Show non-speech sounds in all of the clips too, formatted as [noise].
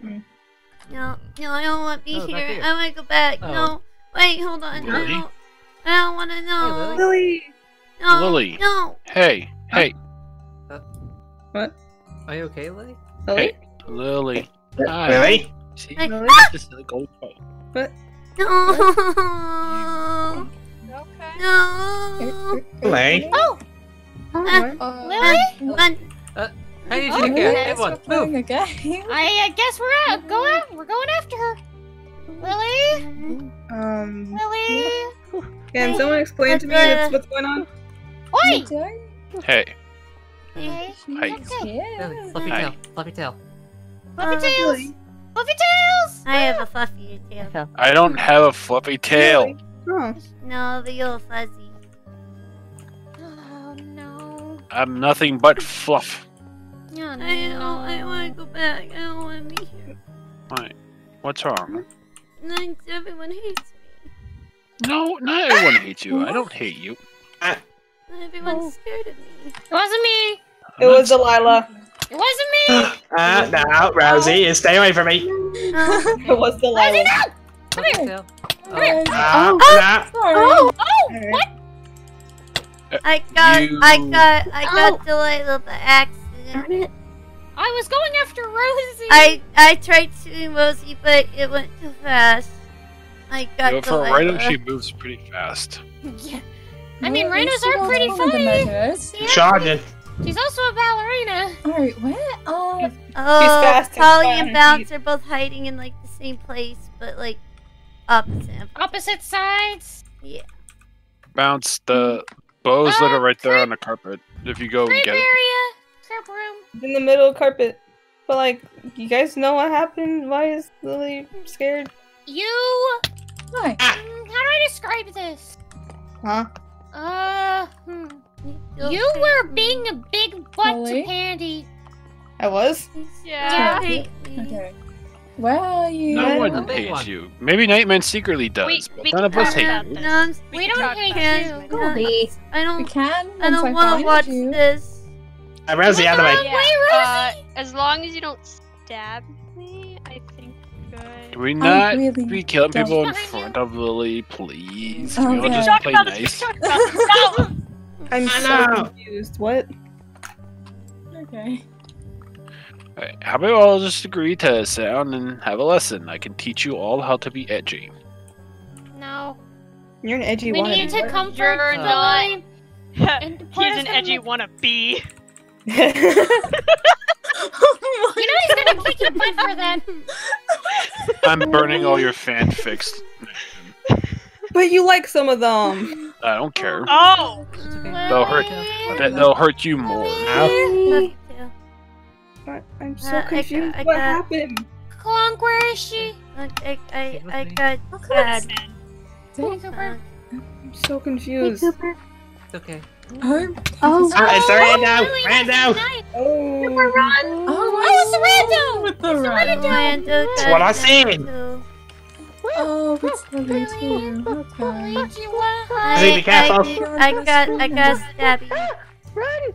No, no, I don't want to be Oh, here. here. I want to go back. Oh. No, wait, hold on. I don't, I don't want to know. Lily. Lily. no, Lily. no. Hey, hey, What? Are you okay, Lily? Lily? Hey. Lily. Hi. Really? See, Hey. Lily? this is a gold fight. No. Okay. No. Lily? Oh, What? Uh, uh, Lily? Uh, uh, Run. Hey, you Oh, should okay. get everyone. Move. a game. I uh, guess we're out. Go out. We're going after her. Lily, Um, Lily. can someone explain to me what's, what's going on? Oi. Hey, Hey. Hi. Lily, fluffy Hi. tail. Fluffy tail. Fluffy Uh, tails. Fluffy tails. I have a fluffy tail. I don't have a fluffy tail. No, the little fuzzy. Oh no. I'm nothing but fluff. Oh, I don't. I want to go back. I don't want to be here. Why? What's wrong? Thanks, everyone hates me. No, not everyone hates you. I don't hate you. Everyone's scared of me. It wasn't me. it was Delilah. It wasn't me. Uh, no, Rosie, stay away from me. Um, [laughs] It was Delilah. Fluffy tail. Oh. Uh, no. Sorry. Oh, oh, Alright. what? I got. You- I got. I got Oh. Delilah the accident. I was going after Rosie. I I tried shooting Rosie, but it went too fast. I got You know, for a rhino, she moves pretty fast. [laughs] Yeah. I mean, rhinos are pretty funny. Yeah. Charging. She's also a ballerina. Alright, what? Uh, Oh, fast and Polly and and Bounce are both hiding in like the same place, but like opposite. Opposite sides. Yeah. Bounce the bows that Ah, are right there creep- on the carpet. If you go and get area. Crap room. It's in the middle of carpet. But like, you guys know what happened? Why is Lily scared? You. hi. Mm, how do I describe this? Huh? Uh. Hmm. You were being a big butt Polly? to Pandy. I was? Yeah. Don't hate me. Okay. Where are you? No one hates one. you. Maybe Nightman secretly does, We- but we none of us hate you. No, We We don't hate you. Goldie. I don't. can. I don't want to watch you. this. Uh, Rosie, out of the way. Wait, Uh, as long as you don't stab me, I think we're good. Can we not really be killing don't- people in front of Lily, please? Can we all just play nice? this. [laughs] No! I'm so confused. What? Okay. Alright, how about we all just agree to sit down and have a lesson? I can teach you all how to be edgy. No. You're an edgy We one. need to comfort You're not. [laughs] And part He's of an the edgy mo- wannabe. [laughs] You know he's gonna kick your butt for that. I'm burning all your fanfics. but you like some of them. I don't care. Oh! Okay. They'll hurt. Lily. That, they'll hurt you more. Fluffy tail. I- I'm so Uh, I got- confused. I what got- happened? Clunk, where is she? I, I, I, I got bad. Hey, Cooper. I'm so confused. It's okay. Oh. Oh. Ah, it's the rando. Lily, Rando. nice. Oh. Oh, Oh, it's the rando. With the It's the rat. rando. Miranda That's got what I that said. too. Oh, it's Lily too. Okay. Luigi, what? Rosie, be I, careful. I, I got, I got stabby.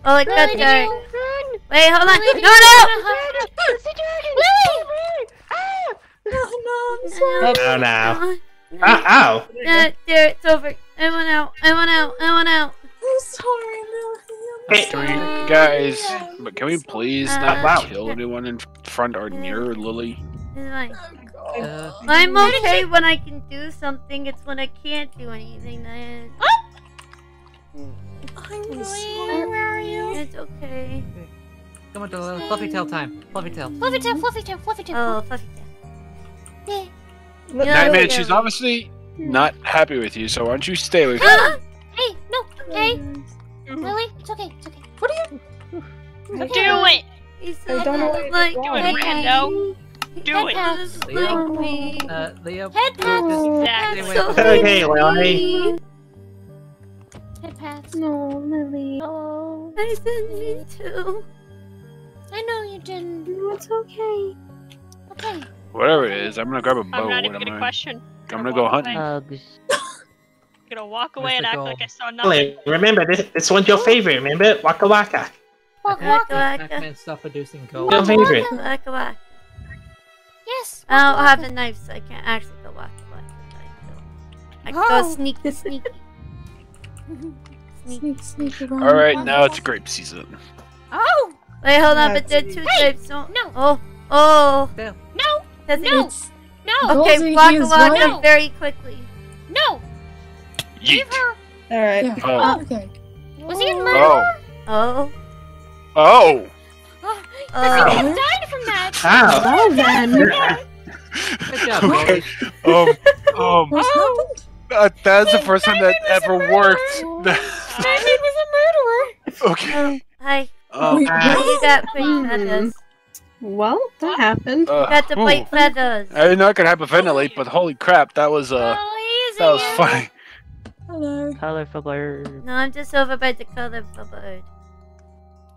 Oh, I got Lily, did dark. you- Wait, hold on. Lily, did No, you no! wanna hug- Oh, no, I'm No, Oh, no. no. Uh, oh. Uh, there, it's over. I went out. I went out. I went out. I'm sorry, Hey, Can we, guys, but can we please Uh, not wow. kill anyone in front or near Lily? It's fine. Uh, I'm okay when I can do something. It's when I can't do anything. Then I'm Lily, sorry. where are you? it's okay. come on, Delilah. Fluffy tail time. Fluffy tail. Fluffy tail, fluffy tail, fluffy tail. Oh, fluffy tail. Yeah. Look- Nightman, she's obviously not happy with you, so why don't you stay away from [gasps] Ah! Hey, no, hey, Lily, it's okay, it's okay. What are you? Do it! I don't know what like Do it, doing. like rando! Do it! pats. just Leo. like me. Uh, Leo. Head pats. Exactly. So Okay, Lily. Head pats. No, Lily. Oh, I didn't mean to. I know you didn't. No, it's okay. Okay. Whatever it is, I'm gonna grab a bow I'm not even gonna gonna, question. I'm gonna go hunting. Hugs. Gonna walk away and act Gold. like I saw nothing. Lily, remember, this, this one's your favorite, remember? Waka Waka. Walk, Okay. walk. Waka waka. Pac-Man stop producing gold. Your favorite. Waka waka. Yes. Oh, I don't have walk. a knife, so I can't actually go walk the walk. I can go Oh. sneaky, [laughs] sneaky. Sneaky. Sneak, sneak. All right, now it's grape season. Oh Wait, hold on, but That's there are two Hey, types. Don't. no. Oh, oh. Dale. no That's No. It's no Okay, Goldie, walk along right. very quickly. no. Leave Yeet. Alright. yeah. Oh. Okay. Was he a Oh. murderer? Oh. Oh. Oh, Oh. he could have died from that. Ow. Well then. [laughs] Good job, Okay. Goldie. Um. Um. What Oh. happened? That, that's the first time that Batman was a ever murderer. worked. [laughs] Batman was a murderer. okay. Hi. Um. Wait. Oh, you got pretty feathers. Well, that happened. uh, You got the ooh. white feathers. I did not gonna hyperventilate, but holy crap, that was uh, oh, that was funny. Hello. Colorful bird. No, I'm just over by the colorful bird.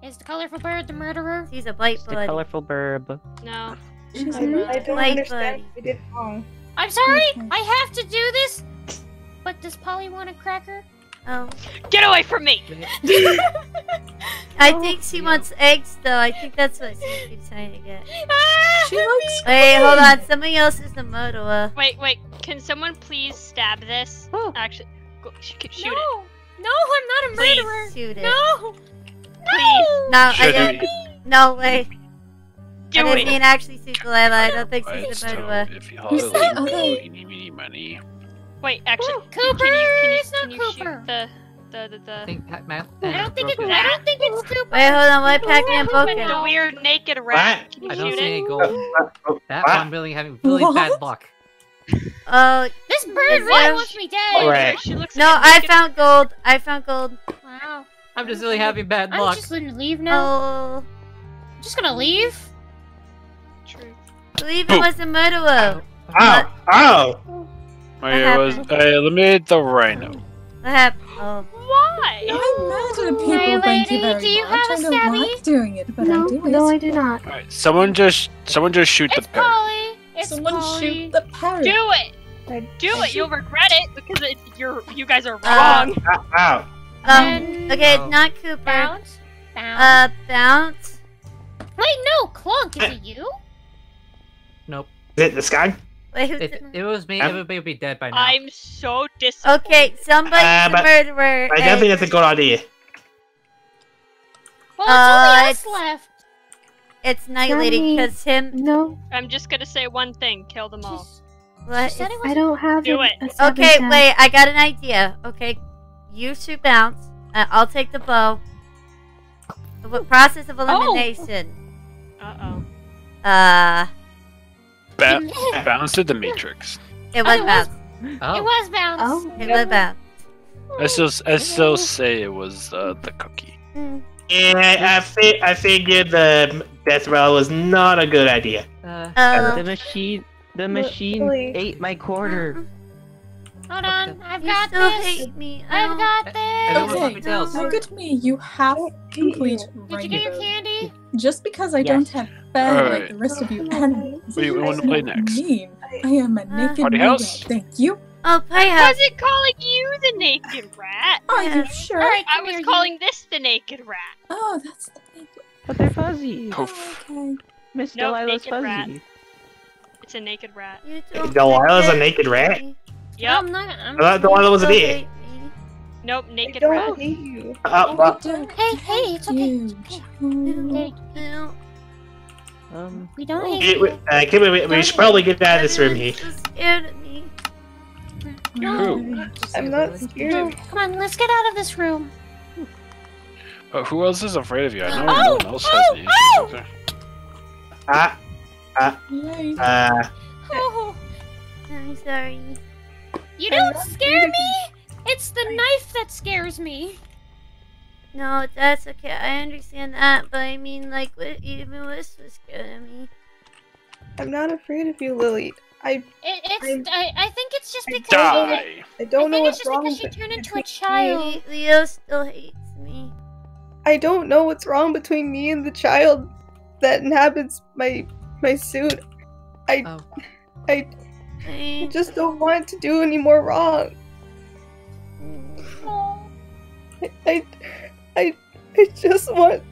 Is the colorful bird the murderer? He's a white It's the bird. colorful burb. No. She's I, I don't white understand. Buddy. We did wrong. I'm sorry. I have to do this. But does Polly want a cracker? Oh. Get away from me! [laughs] I think she wants eggs, though. I think that's what she keeps trying to get. Ah, She looks Wait, hold on. Somebody else is the murderer. Wait, wait. Can someone please stab this? Oh. Actually, go, sh- shoot no. it. No, I'm not a Please. murderer. Shoot it. No. Please. No, I Should didn't. we- No way. Do I didn't it. mean actually shoot Delilah. I don't think Right, she's the so murderer. if you Who's hold that? it, Okay. eeny, meeny, miny. Wait, actually, Cooper. can you can you, It's not can you Cooper. shoot the the the, I the think Pat Matt. I don't think it's. broke I don't think it's Cooper. Wait, hold on. What Pac-Man broke with it? the weird naked rat? Can you I don't shoot see it? any Uh, gold. uh, That what? one really having really bad What? luck. Oh, This bird Is really there- wants me dead. Alright. She looks no, like a I naked- found gold. I found gold. Wow. I'm just really having bad luck. I'm just gonna leave now. Oh, I'm just gonna leave. Truth. believe it was the murderer. Ow. Ow. I was I eliminated the rhino. What happened? Oh, Why? I'm mad at people, Hey, thank you lady, very do you much. have a I don't stabby? like doing it, but no, I do it. no, I do not. Alright, someone just someone just shoot It's the parrot. Polly. It's Someone Polly. shoot the parrot. Do it. I, Do it. You'll regret it because it, you're you guys are Uh, wrong. Ow. Ow. um, okay, Oh. not Cooper. bounce. Bounce. Uh, bounce. Wait, no, Clunk. Is it you? Nope. Is it this guy? Wait, who's If the- it was me, Um, everybody would be dead by now. I'm so disappointed. Okay, somebody's Uh, the but murderer. I and don't think that's a good idea. Well, Uh, it's it's- only us left. It's Night Lady, because him. No, I'm just gonna say one thing: kill them all. She's- What? She said it I don't have Do a, it. a Okay, stab. wait, I got an idea. Okay, you shoot bounce. Uh, I'll take the bow. The process of elimination. Uh oh. Uh, Ba- [laughs] bounced the matrix. it was Oh, bounce. oh. It was bounce. Oh, It was bounce. I still I still say it was uh, the cookie. Mm. Yeah, I, fi- I figured the death roll was not a good idea. Uh, Uh, The machine. The machine Billy. ate my quarter. Mm-hmm. Hold on. I've you got still this. hate me. I I've got I this. don't Okay, want tails. Look at me. You have complete Did you get your candy? Just because I Yes. don't have fur like the rest of you oh, animals. Wait, we wanna play next. Mean. I am a uh, naked Party nugget. house? Thank you. Oh, I Playhouse. wasn't calling you the naked rat. Are you sure? Alright, I come here, was you- calling this the naked rat. Oh, that's the thing. But they're fuzzy. Poof. Oh, okay. Miss Nope, Delilah's naked rat. Fuzzy. It's a naked rat. You don't Delilah's a naked rat? me. Yep. I'm not. I'm I thought Delilah was a Still bee. hate me. Nope. I Naked don't rat. hate you. Uh, well, Don't Hey, hey, it's okay. you. Okay. No, Um. We don't it- hate we, you. uh, Kim, we, we should probably get out of this room here. scared of me. Who? I'm not scared you. come on, let's get out of this room. But who else is afraid of you? I know Oh, no one else has oh, any oh! issues. Ah, Yay. uh, Oh, I'm sorry. you don't scare me. It's the knife that scares me. No, that's okay. I understand that, but I mean, like, what, even Wiss was scared of me. I'm not afraid of you, Lily. I It, it's. I'm- I, I think it's just I because. Die. I I don't know think it's what's just wrong. because she turned into a child. Le- Leo still hates me. I don't know what's wrong between me and the child that inhabits my my suit. I Oh. I I, just don't want to do any more wrong. Oh. I I I, I just want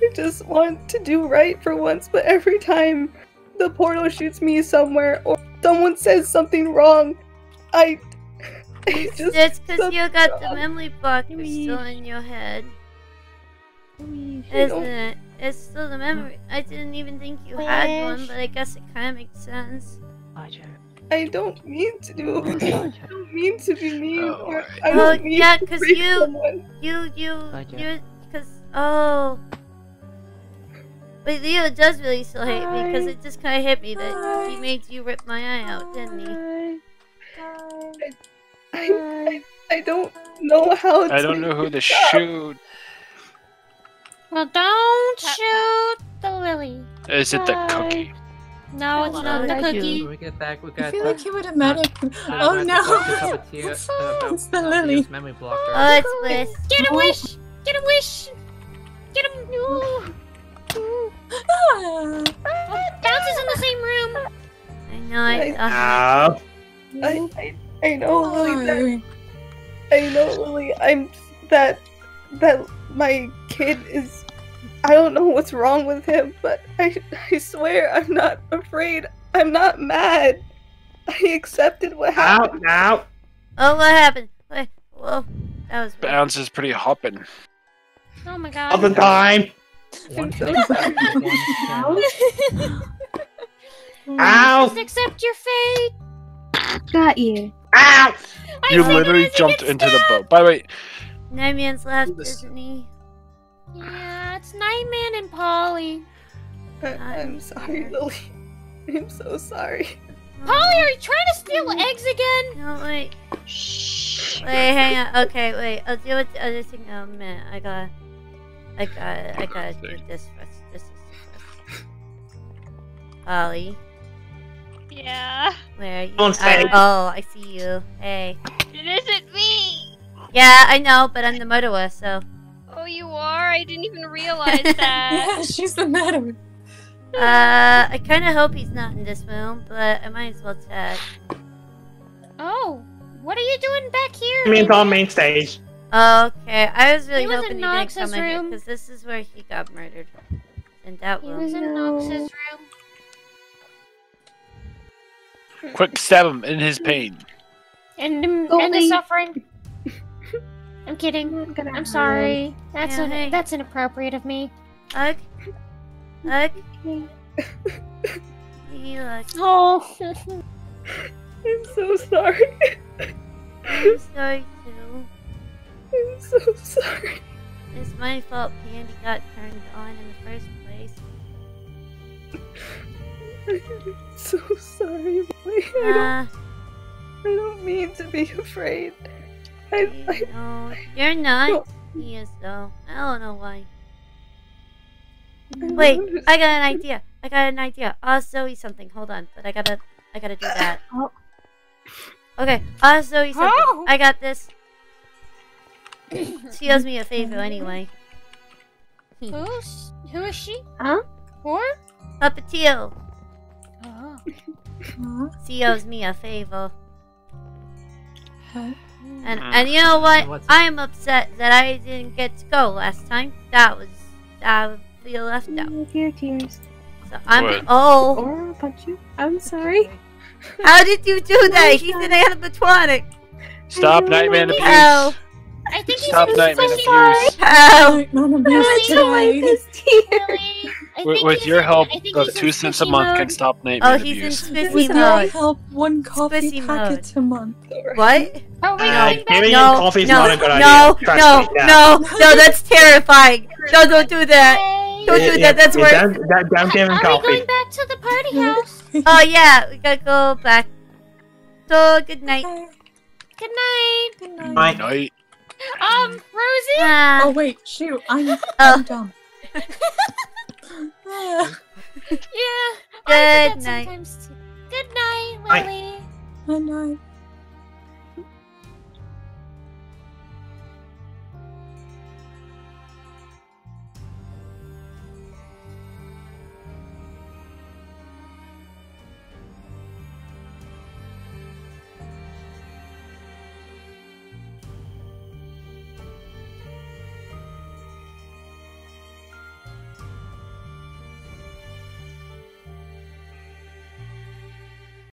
I just want to do right for once, but every time the portal shoots me somewhere or someone says something wrong, I, I just It's because you got the God. memory blocker still in your head, isn't it? It's still the memory. I didn't even think you had one, but I guess it kind of makes sense. Roger. I don't mean to do. [laughs] I don't mean to be mean, Oh, or. I Well, don't mean yeah, because you- someone. You, you, you, because oh. But Leo does really still hate me because it just kind of hit me that he made you rip my eye out, didn't he? I, I, I don't know how to. I don't know who to [laughs] shoot. Well, don't Tap, tap. shoot the lily. Is it the cookie? No, it's not the cookie. When we get back, we I feel uh, like he would have met it. uh, Oh no! have to talk to Puppeteer, uh, about it's the lily. Memory blocker. Oh, it's Bliss. Get a wish! Get a wish! Get him! Ooh. Ah. Bounce is in the same room. I know. I I- saw. Oh, I, I, I know, Lily. That, I know, Lily. I'm that that my kid is. I don't know what's wrong with him, but I, I swear I'm not afraid. I'm not mad. I accepted what happened. out, out. Oh, what happened? Wait, whoa, that was weird. Bounce is pretty hopping. Oh my god. All the time. One so chance, sorry. one chance. [laughs] Ow! Just accept your fate. Got you. Ow! I You literally jumped gets into the boat. By the way, Nightman's left, isn't he? Yeah, it's Nightman and Polly. I, I'm sorry, Lily. I'm so sorry. [laughs] Polly, are you trying to steal mm. eggs again? No, wait. Wait, hang on. Okay, wait. I'll deal with the other thing in a minute. I gotta. I gotta. I gotta do this first. This is first. Ollie, Yeah. where are you? I- oh, I see you. Hey. It isn't me. Yeah, I know, but I'm the murderer, so. Oh, you are? I didn't even realize [laughs] that. Yeah, she's the matter. Uh, I kind of hope he's not in this room, but I might as well check. Oh, what are you doing back here? I mean, it's on main stage. Okay, I was really He was hoping in he didn't Nox's come in here room. because this is where he got murdered. And that He room. was in No. Nox's room. quick stab him in his pain. And, and the suffering. I'm kidding. I'm sorry. That's Yeah, an, hey. that's inappropriate of me. Ugh. Ugh. [laughs] He. Oh. I'm so sorry. I'm sorry too. I'm so sorry. It's my fault Pandy got turned on in the first place. I'm so sorry. Lily. I don't, Uh, I don't mean to be afraid. I, you I, know, you're not. He is though. I don't know why. Wait. I got an idea. I got an idea. I'll show you something. Hold on, but I gotta, I gotta do that. Oh. Okay, I'll show you something. Oh. I got this. [coughs] She owes me a favor anyway. Who's, who is she? Huh? Who? Puppeteer. Oh. Huh? She owes me a favor. Huh? And ah, and you know what? I'm upset that I didn't get to go last time. That was I would feel left out. Oh, dear tears. So I'm What? oh. Or I'll punch you. I'm sorry. How did you do [laughs] that? He's an animatronic. Stop don't Nightman know. abuse. How? I think he's Stop in Nightman sushi. abuse. How? Like, not abuse Really? today. Really? I [laughs] With, think with your help, I think of two cents a month mode. can stop Oh, Nightman he's in abuse. spissy With your help, one coffee Spissy packet a month. What? Are we Uh, going back? giving No, him coffee is no, not a good no, idea. Trust no, me, yeah. no, no, that's terrifying. No, don't do that. Don't do that, that's yeah, worse. Don't, don't, don't give him Are we coffee. going back to the party house? Oh yeah, we gotta go back. So good night. Good night. Good night. Bye. Night. [laughs] Um, Rosie? Ah, Oh wait, shoot! I'm, Oh. I'm [laughs] dumb. Ah, [laughs] Yeah. Good that night. sometimes too. Good night, Night. Lily. Good night.